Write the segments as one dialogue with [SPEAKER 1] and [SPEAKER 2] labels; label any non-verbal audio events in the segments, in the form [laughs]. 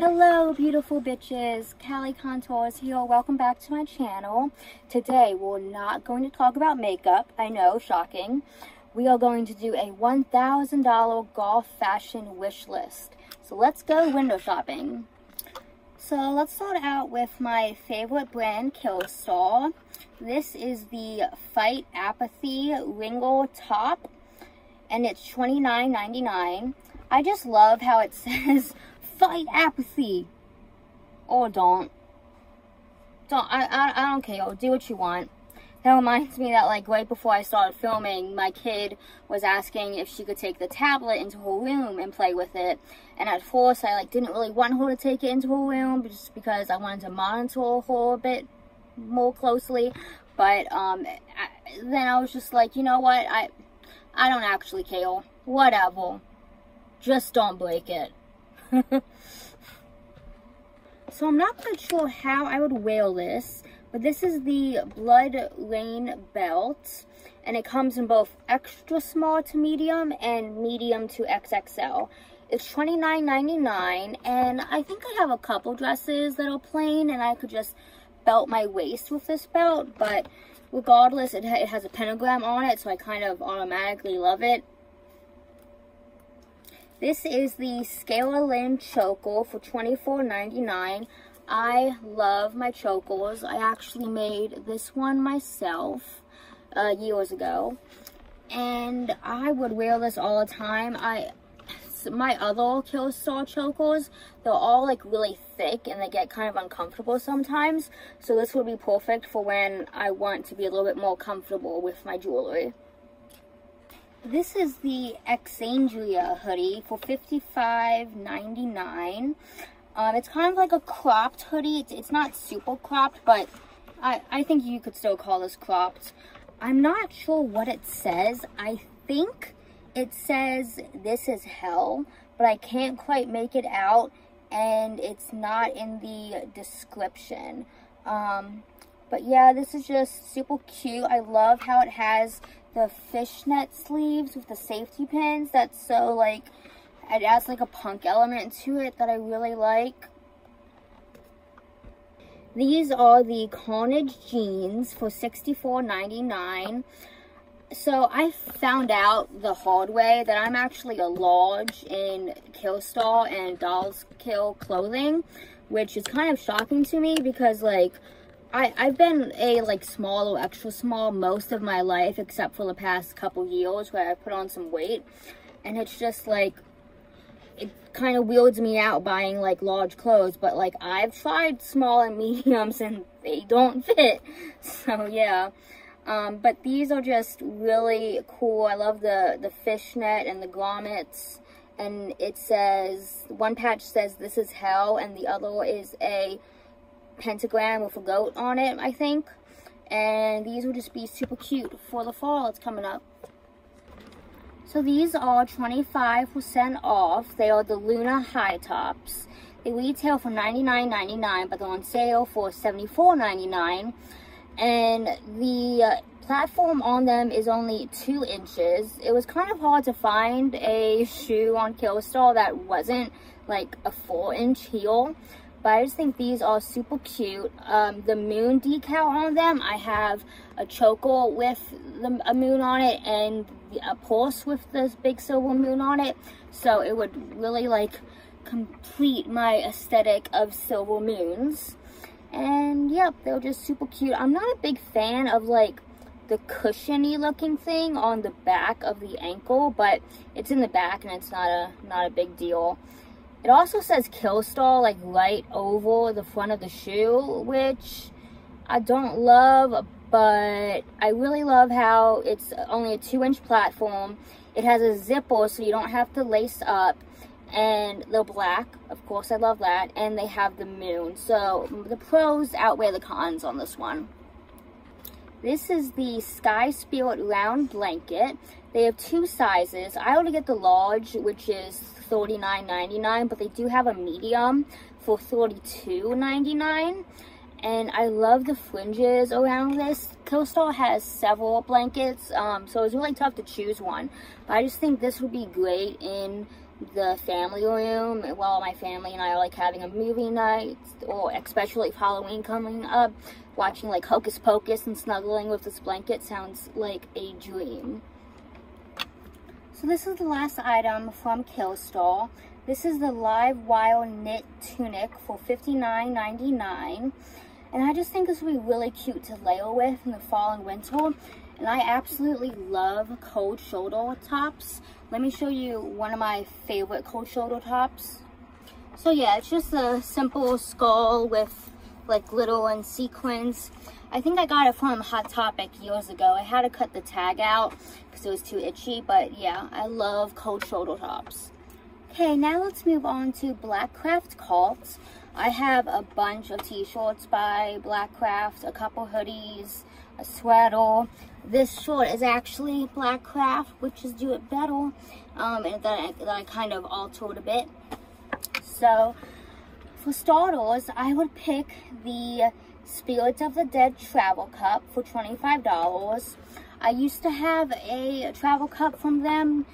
[SPEAKER 1] Hello beautiful bitches, Cali Contours here, welcome back to my channel. Today we're not going to talk about makeup, I know, shocking. We are going to do a $1,000 goth fashion wish list. So let's go window shopping. So let's start out with my favorite brand, Killstar. This is the Fight Apathy Wrinkle Top and it's $29.99. I just love how it [laughs] says fight apathy. Or don't. Don't, I, I, I don't care. Do what you want. That reminds me that like right before I started filming, my kid was asking if she could take the tablet into her room and play with it. And at first I like didn't really want her to take it into her room just because I wanted to monitor her a bit more closely. But um, I, then I was just like, you know what? I I don't actually care. Whatever. Just don't break it. [laughs] so I'm not quite sure how I would wear this, but this is the Blood Lane belt, and it comes in both extra small to medium and medium to XXL. It's $29.99, and I think I have a couple dresses that are plain, and I could just belt my waist with this belt, but regardless, it, ha it has a pentagram on it, so I kind of automatically love it. This is the Scala Lynn Choker for $24.99. I love my chokers. I actually made this one myself uh, years ago. And I would wear this all the time. I my other Killstar chokers, they're all like really thick and they get kind of uncomfortable sometimes. So this would be perfect for when I want to be a little bit more comfortable with my jewelry. This is the Exandria hoodie for $55.99. Um, it's kind of like a cropped hoodie. It's, it's not super cropped, but I, I think you could still call this cropped. I'm not sure what it says. I think it says this is hell, but I can't quite make it out and it's not in the description. Um, but yeah, this is just super cute. I love how it has the fishnet sleeves with the safety pins. That's so like, it adds like a punk element to it that I really like. These are the Carnage jeans for $64.99 so I found out the hard way that I'm actually a large in Killstar and Dolls Kill clothing, which is kind of shocking to me because like I, I've been a like small or extra small most of my life except for the past couple years where I put on some weight and it's just like it kind of wields me out buying like large clothes but like I've tried small and [laughs] mediums and they don't fit [laughs] so yeah um, but these are just really cool. I love the, the fishnet and the grommets. And it says, one patch says this is hell and the other is a pentagram with a goat on it, I think. And these will just be super cute for the fall that's coming up. So these are 25% off. They are the Luna High Tops. They retail for $99.99, but they're on sale for $74.99 and the uh, platform on them is only two inches. It was kind of hard to find a shoe on Killstar that wasn't like a four inch heel. But I just think these are super cute. Um, the moon decal on them, I have a choker with the, a moon on it and a pulse with this big silver moon on it. So it would really like complete my aesthetic of silver moons. And yep, they're just super cute. I'm not a big fan of like the cushiony looking thing on the back of the ankle, but it's in the back and it's not a not a big deal. It also says Killstar, like right over the front of the shoe, which I don't love, but I really love how it's only a two inch platform. It has a zipper so you don't have to lace up. And they're black. Of course i love that. And they have the moon. So the pros outweigh the cons on this one this is the sky spirit round blanket they have two sizes i only get the large which is $39.99 but they do have a medium for $32.99 and I love the fringes around this. Killstar has several blankets, um, so it's really tough to choose one. But I just think this would be great in the family room while my family and I are like having a movie night or especially if Halloween coming up watching like Hocus Pocus and snuggling with this blanket sounds like a dream. So this is the last item from Killstar. This is the live wire knit tunic for $59.99 and I just think this would be really cute to layer with in the fall and winter and I absolutely love cold shoulder tops. Let me show you one of my favorite cold shoulder tops. So yeah, it's just a simple skull with like little and sequins. I think I got it from Hot Topic years ago. I had to cut the tag out because it was too itchy, but yeah, I love cold shoulder tops. Okay, now let's move on to Blackcraft Cult. I have a bunch of t-shirts by Blackcraft, a couple hoodies, a sweater. This short is actually Black Craft, which is Do It Better, um, and that I, that I kind of altered a bit. So, for starters, I would pick the Spirits of the Dead travel cup for $25. I used to have a travel cup from them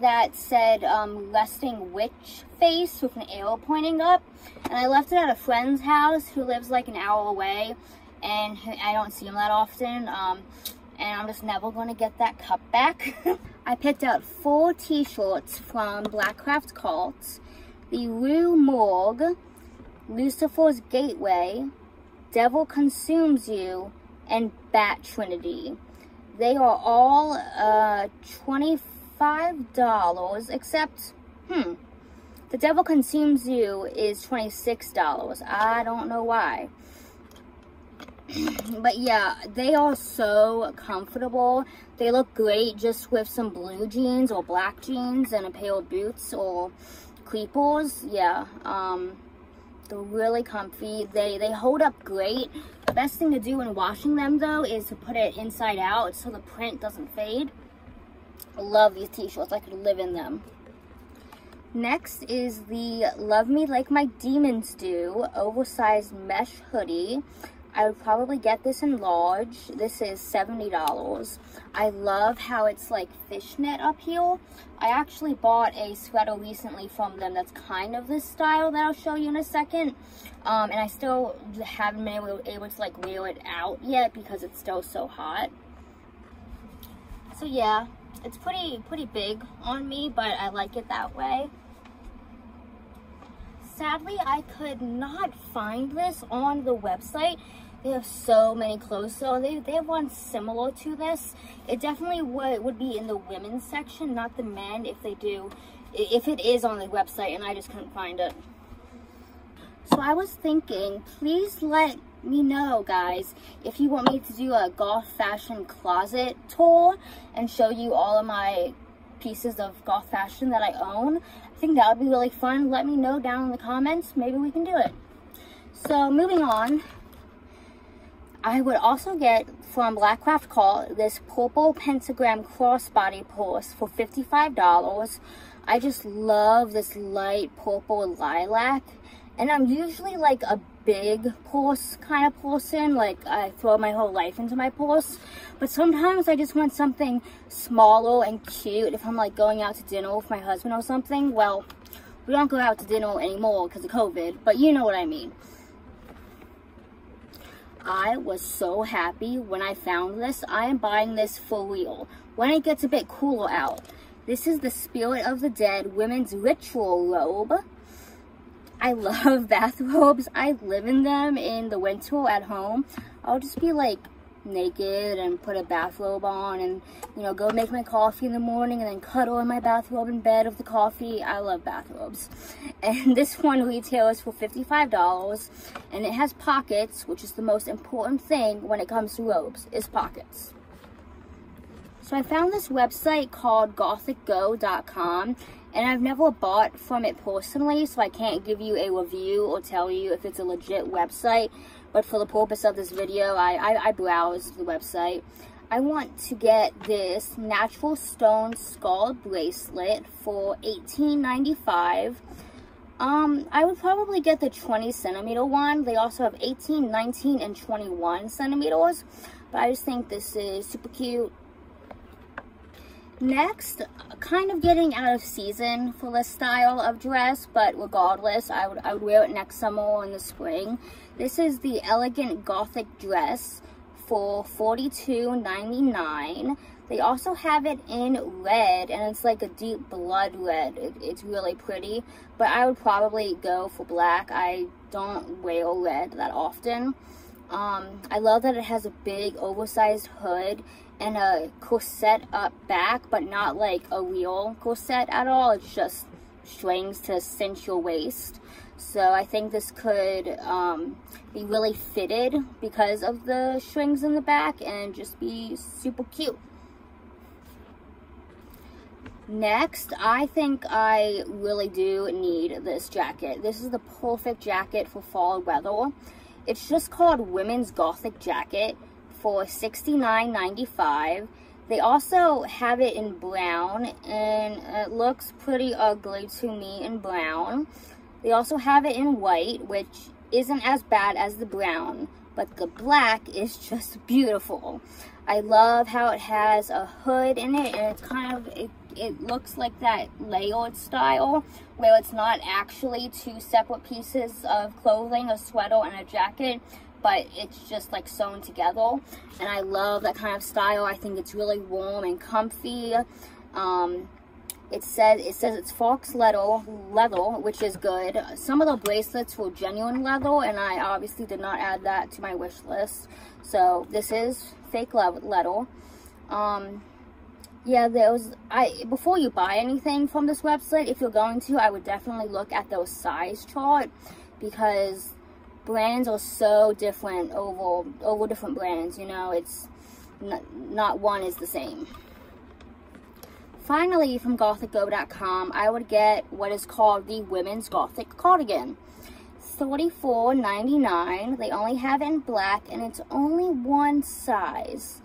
[SPEAKER 1] that said um, resting witch face with an arrow pointing up. And I left it at a friend's house who lives like an hour away and I don't see them that often. Um, and I'm just never going to get that cup back. [laughs] I picked out four t-shirts from Blackcraft Cult, the Rue Morgue, Lucifer's Gateway, Devil Consumes You, and Bat Trinity. They are all uh, $25, except, hmm, The Devil Consumes You is $26. I don't know why. [clears throat] but yeah, they are so comfortable. They look great just with some blue jeans or black jeans and a pair of boots or creepers. Yeah, um, they're really comfy. They, they hold up great. The best thing to do when washing them though is to put it inside out so the print doesn't fade. I love these t-shirts. I could live in them. Next is the Love Me Like My Demons Do oversized mesh hoodie. I would probably get this in large. This is $70. I love how it's like fishnet up here. I actually bought a sweater recently from them that's kind of this style that I'll show you in a second. Um, and I still haven't been able, able to like wear it out yet because it's still so hot. So yeah, it's pretty, pretty big on me, but I like it that way sadly, I could not find this on the website. They have so many clothes. So they, they have one similar to this. It definitely would, would be in the women's section, not the men if they do. If it is on the website and I just couldn't find it. So I was thinking, please let me know, guys, if you want me to do a goth fashion closet tour and show you all of my pieces of goth fashion that I own. I think that would be really fun. Let me know down in the comments. Maybe we can do it. So moving on, I would also get from Blackcraft Cult this purple pentagram crossbody purse for $55. I just love this light purple lilac. And I'm usually like a big purse kind of person. Like I throw my whole life into my purse. But sometimes I just want something smaller and cute if I'm like going out to dinner with my husband or something. Well, we don't go out to dinner anymore because of COVID. But you know what I mean. I was so happy when I found this. I am buying this for real. When it gets a bit cooler out. This is the Spirit of the Dead Women's Ritual Robe. I love [laughs] bathrobes. I live in them in the winter at home. I'll just be like naked and put a bathrobe on and, you know, go make my coffee in the morning and then cuddle in my bathrobe in bed with the coffee. I love bathrobes. [laughs] And this one retails for $55 and it has pockets, which is the most important thing when it comes to robes, is pockets. So I found this website called gothicgo.com and I've never bought from it personally, so I can't give you a review or tell you if it's a legit website. But for the purpose of this video, I, I, I browsed the website. I want to get this natural stone skull bracelet for $18.95. Um, I would probably get the 20 centimeter one. They also have 18, 19, and 21 centimeters. But I just think this is super cute. Next, kind of getting out of season for this style of dress, but regardless, I would, I would wear it next summer or in the spring. This is the Elegant Gothic dress for $42.99. They also have it in red, and it's like a deep blood red. It, it's really pretty, but I would probably go for black. I don't wear red that often. Um, I love that it has a big oversized hood and a corset up back, but not like a real corset at all. It's just strings to cinch your waist. So I think this could um, be really fitted because of the strings in the back and just be super cute. Next, I think I really do need this jacket. This is the perfect jacket for fall weather. It's just called Women's Gothic Jacket for $69.95. They also have it in brown, and it looks pretty ugly to me in brown. They also have it in white, which isn't as bad as the brown, but the black [laughs] is just beautiful. I love how it has a hood in it, and it's kind of, it looks like that layered style, where it's not actually two separate pieces of clothing, a sweater and a jacket, but it's just like sewn together. And I love that kind of style. I think it's really warm and comfy. Um, it says it says it's fox leather leather which is good. Some of the bracelets were genuine leather and I obviously did not add that to my wish list. So this is fake leather. Um, yeah there was I before you buy anything from this website if you're going to I would definitely look at those size chart because brands are so different over over different brands you know it's not, not one is the same. Finally from gothicgo.com i would get what is called the women's gothic cardigan. $34.99 they only have it in black and it's only one size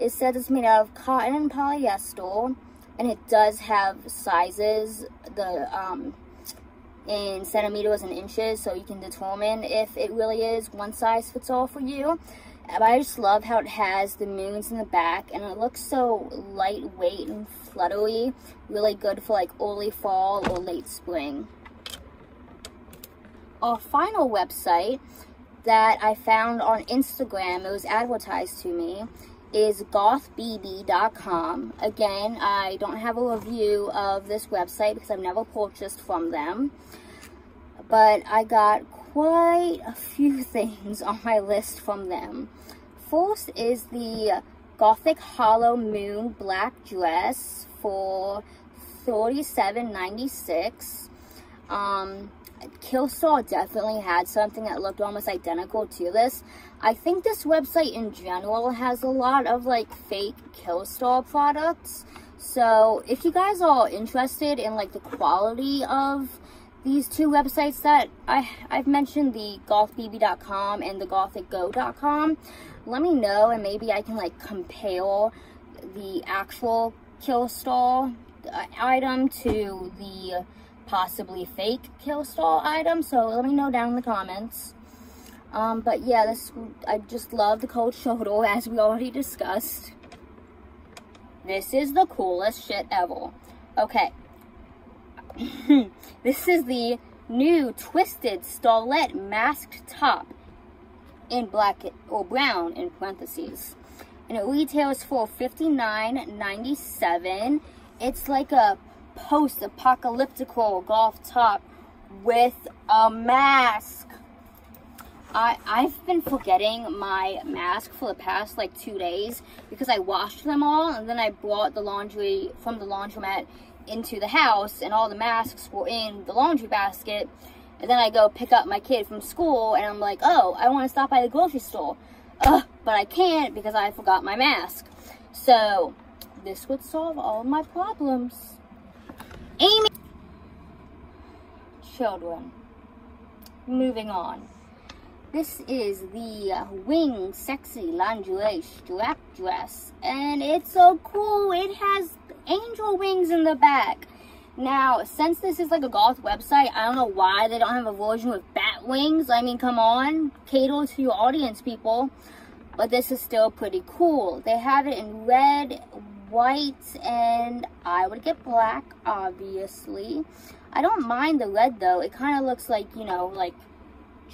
[SPEAKER 1] it says it's made out of cotton and polyester and it does have sizes the um in centimeters and inches so you can determine if it really is one size fits all for you. But I just love how it has the moons in the back and it looks so lightweight and fluttery. Really good for like early fall or late spring. Our final website that I found on Instagram, it was advertised to me, is gothbb.com. Again, I don't have a review of this website because I've never purchased from them. But I got quite a few [laughs] things on my list from them. First is the Gothic Hollow Moon black dress for $37.96. Um, definitely had something that looked almost identical to this. I think this website in general has a lot of like fake Killstar products. So if you guys are interested in like the quality of these two websites that I, I've mentioned, the gothbb.com and the gothicgo.com, let me know and maybe I can like compare the actual Killstar uh, item to the possibly fake Killstar item. So let me know down in the comments. Um, but yeah, this I just love the cold shoulder [laughs] as we already discussed. This is the coolest shit ever. Okay. [laughs] this is the new twisted starlet masked top in black or brown in parentheses. And it retails for $59.97. It's like a post-apocalyptical goth top with a mask. I, I've been forgetting my mask for the past like two days because I washed them all and then I brought the laundry from the laundromat into the house and all the masks were in the laundry basket and then I go pick up my kid from school and I'm like, oh, I want to stop by the grocery store. Ugh, but I can't because I forgot my mask. So this would solve all my problems. Amy. Children. Moving on. This is the uh, Wing Sexy Lingerie Strap Dress. And it's so cool. It has angel wings in the back. Now, since this is like a goth website, I don't know why they don't have a version with bat wings. I mean, come on. Cater to your audience, people. But this is still pretty cool. They have it in red, white and I would get black, obviously. I don't mind the red though. It kind of looks like, you know, like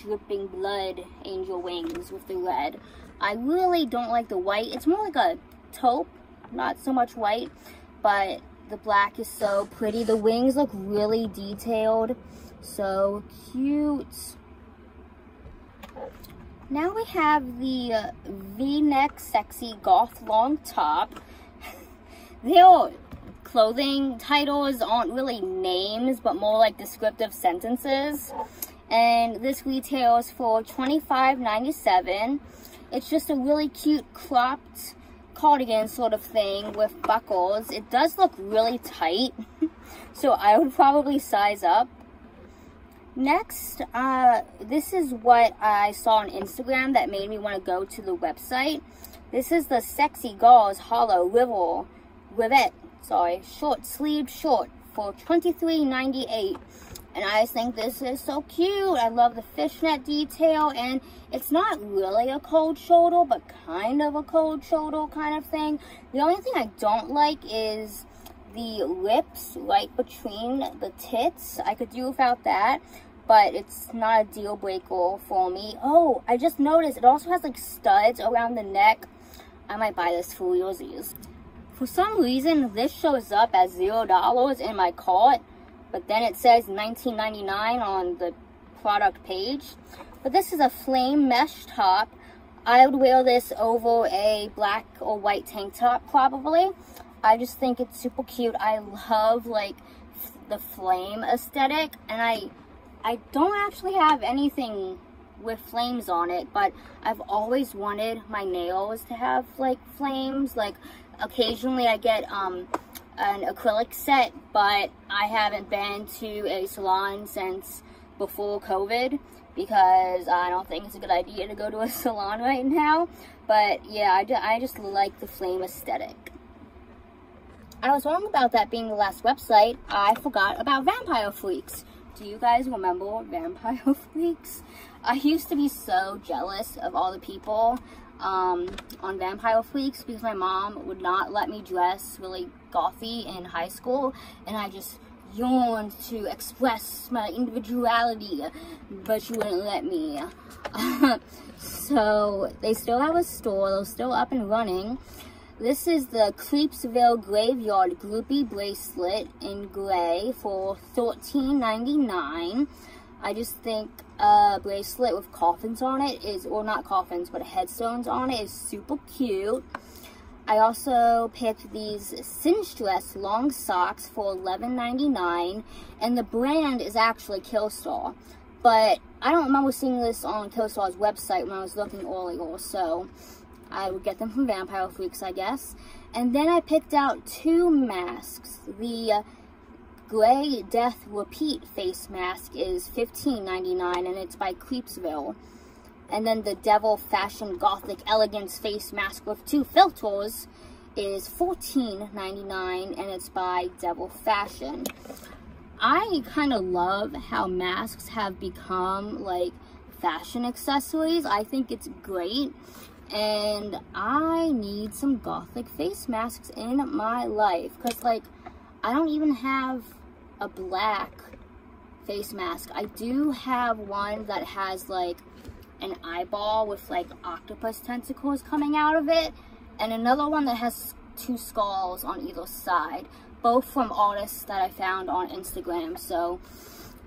[SPEAKER 1] dripping blood angel wings with the red. I really don't like the white. It's more like a taupe, not so much white, but the black is so pretty. The wings look really detailed. So cute. Now we have the uh, V-neck sexy goth long top. [laughs] Their clothing titles aren't really names, but more like descriptive sentences. And this retails for $25.97. It's just a really cute cropped cardigan sort of thing with buckles. It does look really tight, [laughs] so I would probably size up. Next, uh, this is what I saw on Instagram that made me want to go to the website. This is the Sexy Gauze Hollow Rivel, Rivet, sorry, short sleeve short for $23.98. And I just think this is so cute. I love the fishnet detail and it's not really a cold shoulder, but kind of a cold shoulder kind of thing. The only thing I don't like is the lips right between the tits. I could do without that but it's not a deal breaker for me. Oh, I just noticed it also has like studs around the neck. I might buy this for realsies. For some reason, this shows up as $0 in my cart, but then it says $19.99 on the product page. But this is a flame mesh top. I would wear this over a black or white tank top probably. I just think it's super cute. I love like the flame aesthetic and I I don't actually have anything with flames on it, but I've always wanted my nails to have like flames. Like occasionally I get um, an acrylic set, but I haven't been to a salon since before COVID because I don't think it's a good idea to go to a [laughs] salon right now. But yeah, I, I just like the flame aesthetic. I was wrong about that being the last website. I forgot about Vampire Freaks. Do you guys remember Vampire [laughs] Freaks? I used to be so jealous of all the people um, on Vampire Freaks because my mom would not let me dress really gothy in high school and I just yawned to express my individuality but she wouldn't let me. [laughs] so they still have a store, they're still up and running this is the Creepsville Graveyard Groupie Bracelet in gray for $14.99. I just think a bracelet with coffins on it is, or not coffins, but headstones on it is super cute. I also picked these Cinch dress long socks for $11.99, and the brand is actually Killstar. But I don't remember seeing this on Killstar's website when I was looking earlier, so I would get them from Vampire Freaks, I guess. And then I picked out two masks. The uh, Gray Death Repeat face mask is $15.99 and it's by Creepsville. And then the Devil Fashion Gothic Elegance face mask with two filters is $14.99 and it's by Devil Fashion. I kind of love how masks have become like fashion accessories. I think it's great and I need some gothic face masks in my life because like I don't even have a black face mask I do have one that has like an eyeball with like octopus tentacles coming out of it and another one that has two skulls on either side both from artists that I found on Instagram so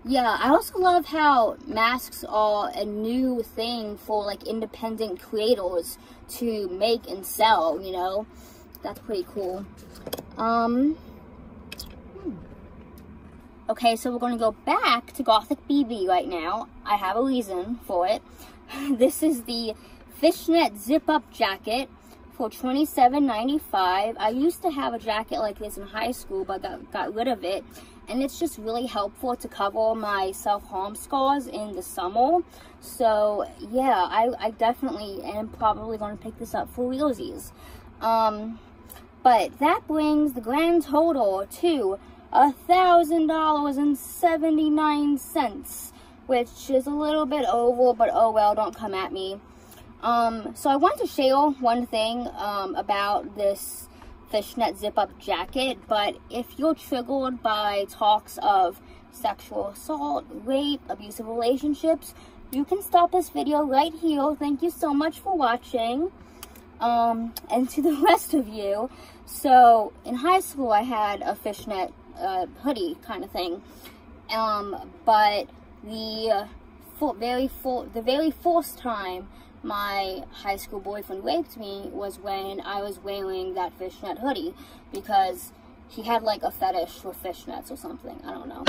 [SPEAKER 1] yeah, I also love how masks are a new thing for like independent creators to make and sell, you know. That's pretty cool. Um hmm. Okay, so we're going to go back to Gothic BB right now. I have a reason for it. [laughs] this is the fishnet zip-up jacket for $27.95. I used to have a jacket like this in high school, but got, got rid of it and it's just really helpful to cover my self-harm scars in the summer so yeah I, I definitely am probably going to pick this up for realsies um but that brings the grand total to a thousand dollars and 79 cents which is a little bit over but oh well don't come at me um so i want to share one thing um about this fishnet zip-up jacket, but if you're triggered by talks of sexual assault, rape, abusive relationships, you can stop this video right here. Thank you so much for watching. Um, and to the [laughs] rest of you, so in high school I had a fishnet uh, hoodie kind of thing, um, but the very full, the very first time my high school boyfriend raped me was when I was wearing that fishnet hoodie because he had like a fetish for fishnets or something. I don't know.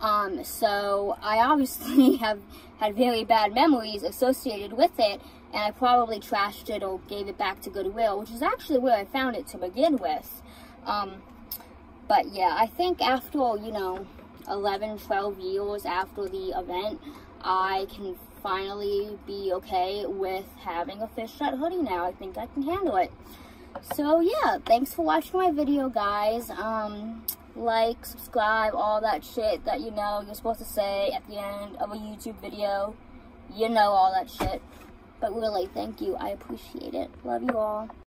[SPEAKER 1] Um, so I obviously [laughs] have had very bad memories associated with it, and I probably trashed it or gave it back to Goodwill, which is actually where I found it to begin with. Um, but yeah, I think after, you know, 11, 12 years after the event, I can finally be okay with having a fishnet hoodie now. I think I can handle it. So yeah, thanks for watching my video, guys. Um, like, subscribe, all that shit that you know you're supposed to say at the end of a YouTube video. You know all that shit. But really, thank you. I appreciate it. Love you all.